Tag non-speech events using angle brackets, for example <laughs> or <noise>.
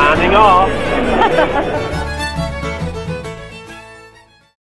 Signing off. <laughs>